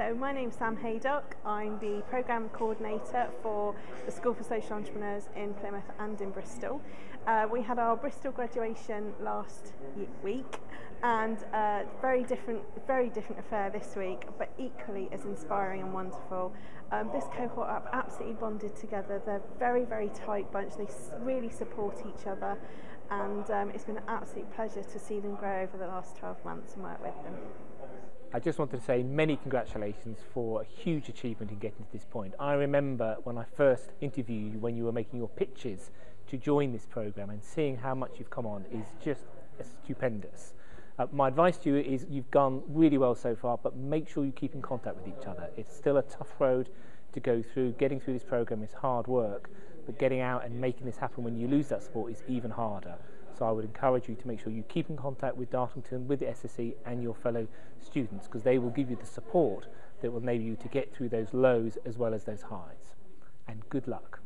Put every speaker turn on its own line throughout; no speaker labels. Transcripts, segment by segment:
So my name's Sam Haydock. I'm the program coordinator for the School for Social Entrepreneurs in Plymouth and in Bristol. Uh, we had our Bristol graduation last week and uh, very different, very different affair this week, but equally as inspiring and wonderful. Um, this cohort are absolutely bonded together. They're very, very tight bunch. They really support each other and um, it's been an absolute pleasure to see them grow over the last 12 months and work with them.
I just wanted to say many congratulations for a huge achievement in getting to this point. I remember when I first interviewed you when you were making your pitches to join this program and seeing how much you've come on is just stupendous. Uh, my advice to you is you've gone really well so far, but make sure you keep in contact with each other. It's still a tough road to go through. Getting through this program is hard work, but getting out and making this happen when you lose that support is even harder. So I would encourage you to make sure you keep in contact with Dartington, with the SSE and your fellow students because they will give you the support that will enable you to get through those lows as well as those highs. And good luck.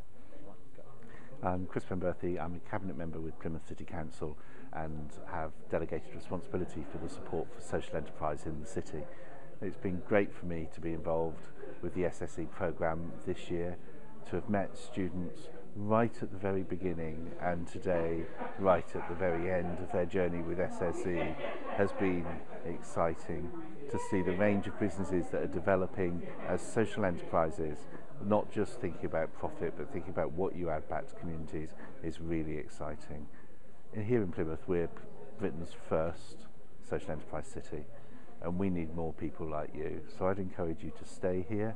I'm Chris Penberthy. I'm a Cabinet Member with Plymouth City Council and have delegated responsibility for the support for social enterprise in the city. It's been great for me to be involved with the SSE programme this year, to have met students right at the very beginning and today right at the very end of their journey with SSE has been exciting to see the range of businesses that are developing as social enterprises not just thinking about profit but thinking about what you add back to communities is really exciting. And here in Plymouth we're Britain's first social enterprise city and we need more people like you. So I'd encourage you to stay here,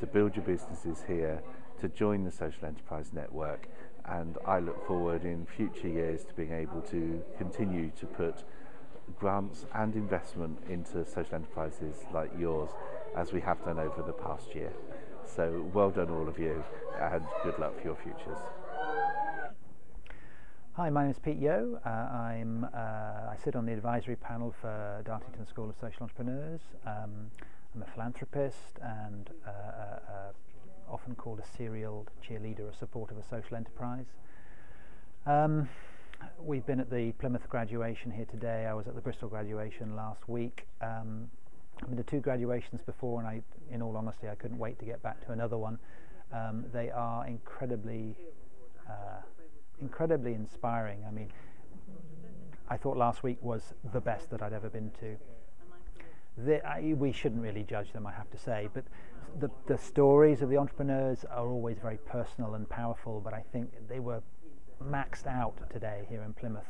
to build your businesses here to join the Social Enterprise Network and I look forward in future years to being able to continue to put grants and investment into social enterprises like yours as we have done over the past year. So well done all of you and good luck for your futures.
Hi, my name is Pete Yeo. Uh, I'm, uh, I sit on the advisory panel for Dartington School of Social Entrepreneurs. Um, I'm a philanthropist and uh, a often called a serial cheerleader or supporter of a social enterprise. Um, we've been at the Plymouth graduation here today. I was at the Bristol graduation last week. Um, I've been to two graduations before, and I, in all honesty, I couldn't wait to get back to another one. Um, they are incredibly, uh, incredibly inspiring. I mean, I thought last week was the best that I'd ever been to. The, I, we shouldn't really judge them, I have to say, but the, the stories of the entrepreneurs are always very personal and powerful, but I think they were maxed out today here in Plymouth.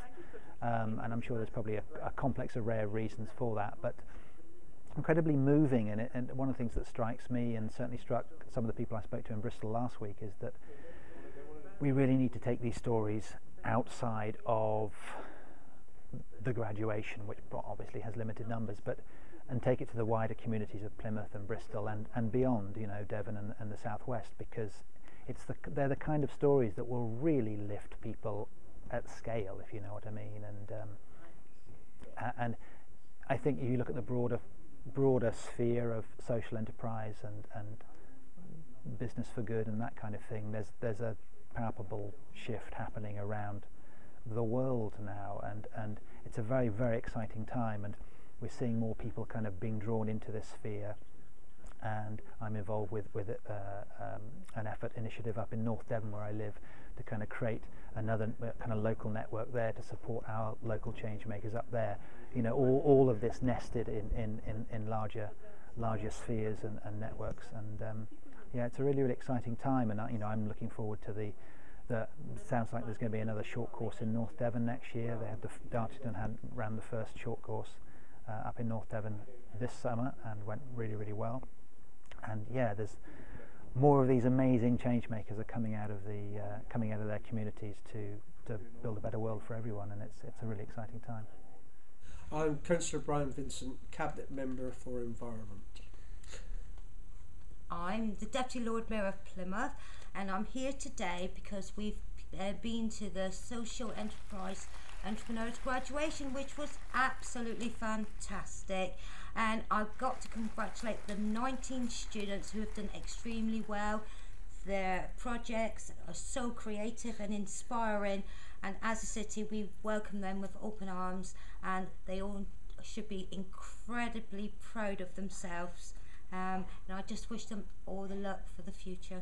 Um, and I'm sure there's probably a, a, complex array of reasons for that, but incredibly moving. And, it, and one of the things that strikes me, and certainly struck some of the people I spoke to in Bristol last week, is that we really need to take these stories outside of the graduation, which obviously has limited numbers, but and take it to the wider communities of Plymouth and Bristol and, and beyond, you know, Devon and, and the southwest, because it's the, they're the kind of stories that will really lift people at scale, if you know what I mean. And um, and I think if you look at the broader broader sphere of social enterprise and and business for good and that kind of thing, there's there's a palpable shift happening around the world now, and and it's a very very exciting time and we're seeing more people kind of being drawn into this sphere. And I'm involved with with uh, um, an effort initiative up in North Devon where I live to kind of create another uh, kind of local network there to support our local change makers up there. You know, all, all of this nested in, in, in, in larger larger spheres and, and networks. And um, yeah, it's a really really exciting time. And I, you know, I'm looking forward to the the sounds like there's going to be another short course in North Devon next year. They had the Dartington ran the first short course uh, up in North Devon this summer and went really, really well. And yeah, there's more of these amazing change makers are coming out of the uh, coming out of their communities to to build a better world for everyone, and it's it's a really exciting time.
I'm Councillor Brian Vincent, Cabinet Member for Environment.
I'm the Deputy Lord Mayor of Plymouth, and I'm here today because we've uh, been to the Social Enterprise entrepreneurs graduation, which was absolutely fantastic. And I've got to congratulate the 19 students who have done extremely well. Their projects are so creative and inspiring, and as a city, we welcome them with open arms, and they all should be incredibly proud of themselves Um, and I just wish them all the luck for the future.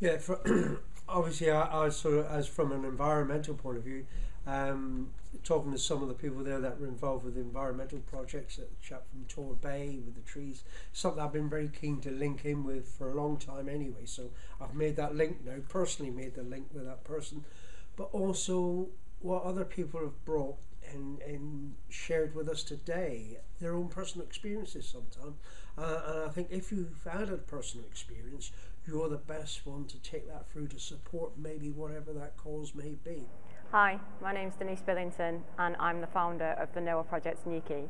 Yeah, for, obviously, I, I sort of, as from an environmental point of view, um, talking to some of the people there that were involved with environmental projects, that chap from Tor Bay with the trees, something I've been very keen to link in with for a long time anyway. So I've made that link now, personally made the link with that person, but also what other people have brought and, and shared with us today, their own personal experiences sometimes. Uh, and I think if you've had a personal experience, you're the best one to take that through to support maybe whatever that cause may be.
Hi, my name is Denise Billington and I'm the founder of the NOAH Project Newquay.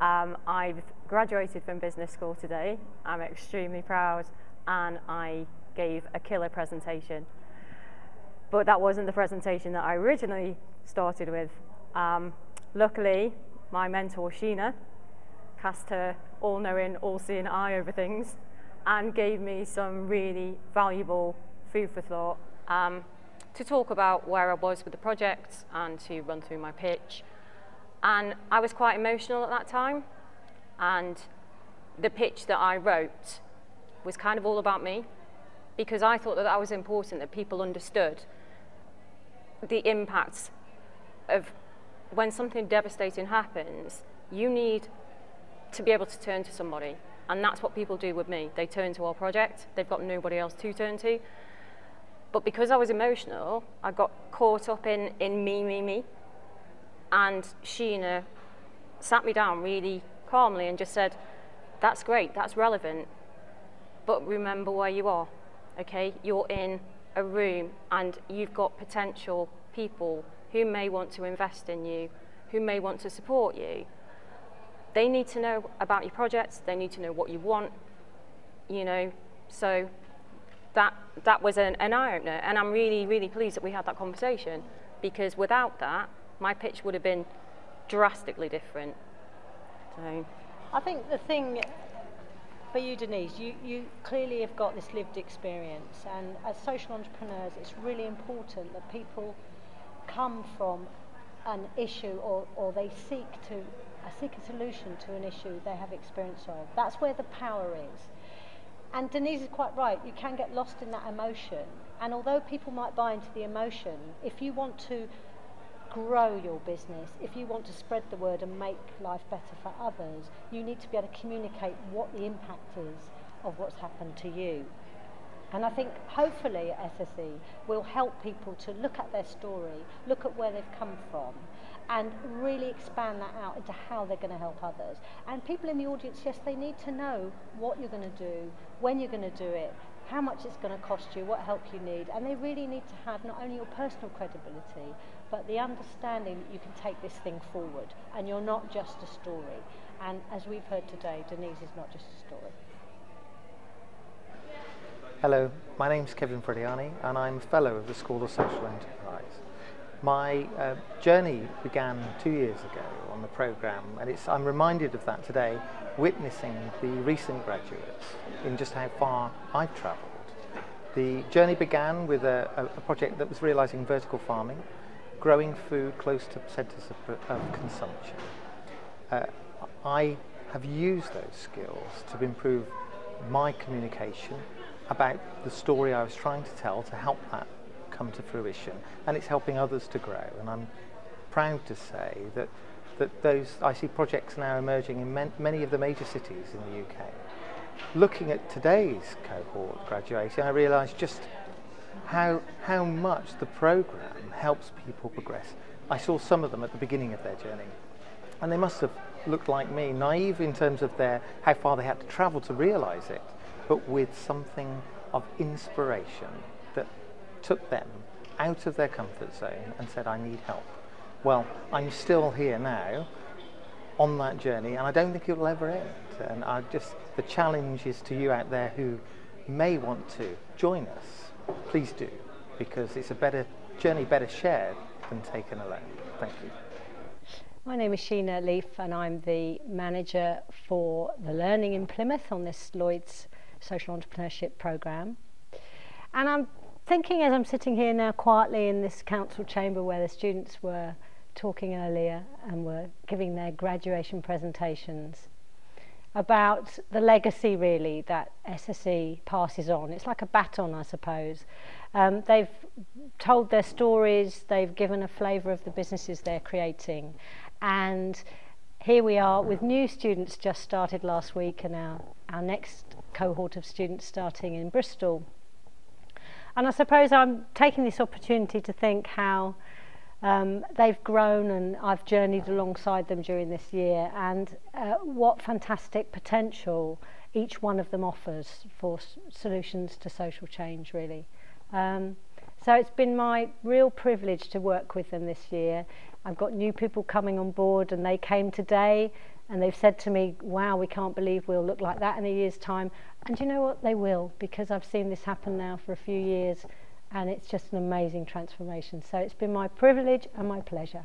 Um, I've graduated from business school today. I'm extremely proud and I gave a killer presentation. But that wasn't the presentation that I originally started with. Um, luckily, my mentor Sheena cast her all-knowing, all-seeing eye over things and gave me some really valuable food for thought. Um, to talk about where I was with the project and to run through my pitch. And I was quite emotional at that time. And the pitch that I wrote was kind of all about me because I thought that that was important that people understood the impacts of when something devastating happens, you need to be able to turn to somebody. And that's what people do with me. They turn to our project. They've got nobody else to turn to. But because I was emotional, I got caught up in, in me, me, me. And Sheena sat me down really calmly and just said, that's great, that's relevant, but remember where you are, okay? You're in a room and you've got potential people who may want to invest in you, who may want to support you. They need to know about your projects, they need to know what you want, you know, so that, that was an, an eye-opener. And I'm really, really pleased that we had that conversation because without that, my pitch would have been drastically different. So.
I think the thing for you, Denise, you, you clearly have got this lived experience, and as social entrepreneurs, it's really important that people come from an issue or, or they seek to uh, seek a solution to an issue they have experience of. That's where the power is. And Denise is quite right, you can get lost in that emotion. And although people might buy into the emotion, if you want to grow your business, if you want to spread the word and make life better for others, you need to be able to communicate what the impact is of what's happened to you. And I think hopefully at SSE will help people to look at their story, look at where they've come from, and really expand that out into how they're going to help others. And people in the audience, yes, they need to know what you're going to do, when you're going to do it, how much it's going to cost you, what help you need, and they really need to have not only your personal credibility, but the understanding that you can take this thing forward and you're not just a story. And as we've heard today, Denise is not just a story.
Hello, my name's Kevin Frediani and I'm Fellow of the School of Social Enterprise. My uh, journey began two years ago on the programme and it's, I'm reminded of that today witnessing the recent graduates in just how far I've travelled. The journey began with a, a, a project that was realising vertical farming, growing food close to centres of, of consumption. Uh, I have used those skills to improve my communication about the story I was trying to tell to help that come to fruition and it's helping others to grow and I'm proud to say that that those I see projects now emerging in man, many of the major cities in the UK. Looking at today's cohort graduation, I realised just how how much the programme helps people progress. I saw some of them at the beginning of their journey, and they must have looked like me, naive in terms of their how far they had to travel to realise it, but with something of inspiration took them out of their comfort zone and said, I need help. Well, I'm still here now on that journey and I don't think it will ever end. And I just, the challenge is to you out there who may want to join us, please do, because it's a better journey, better shared than taken alone. Thank you.
My name is Sheena Leaf and I'm the manager for the learning in Plymouth on this Lloyd's social entrepreneurship programme. And I'm thinking as I'm sitting here now quietly in this council chamber where the students were talking earlier and were giving their graduation presentations. about the legacy really that SSE passes on. It's like a baton, I suppose. Um, they've told their stories, they've given a flavour of the businesses they're creating, and here we are with new students just started last week and our, our next cohort of students starting in Bristol. And I suppose I'm taking this opportunity to think how um, they've grown and I've journeyed alongside them during this year and uh, what fantastic potential each one of them offers for solutions to social change really. Um, so it's been my real privilege to work with them this year. I've got new people coming on board and they came today and they've said to me, wow, we can't believe we'll look like that in a year's time. And you know what? They will, because I've seen this happen now for a few years, and it's just an amazing transformation. So it's been my privilege and my pleasure.